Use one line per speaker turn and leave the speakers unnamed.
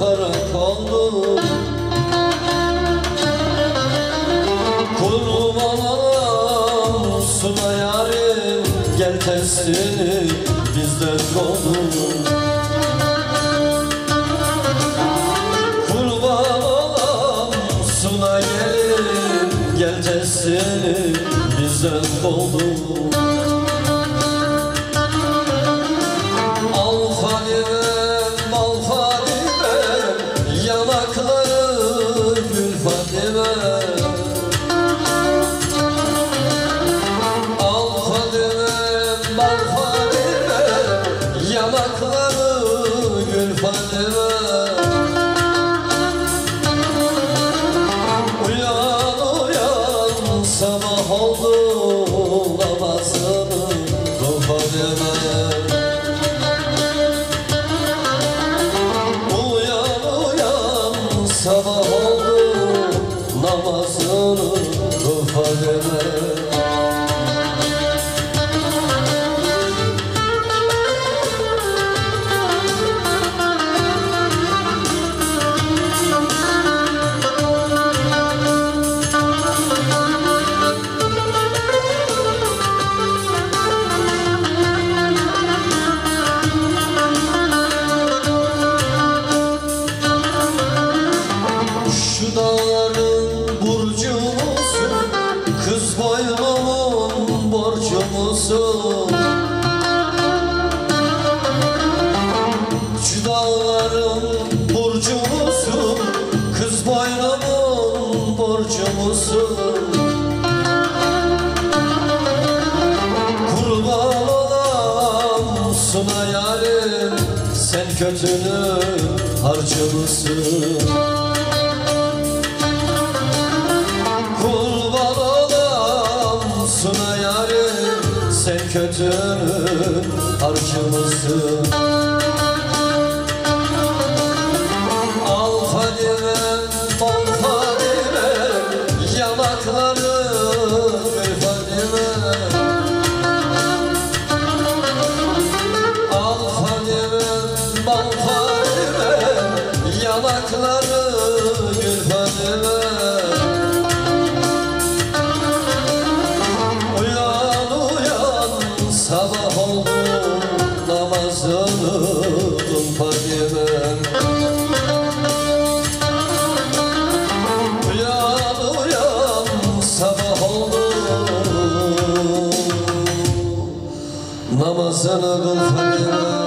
karakollu. Kulum anam suna yarim Gel tersini bizden doldur Gel tersini bizden doldur sabah oldu namazını kıl Fadime Şu dağların burcu musun? Kız boynumun borcu musun? Şu dağların burcu musun? Kız boynumun borcu musun? Kurban olam suna yarim Sen kötünün harcı mısın? Kötünün harcı kıl Fadime. Sabah oldu. Namazını kıl Fadime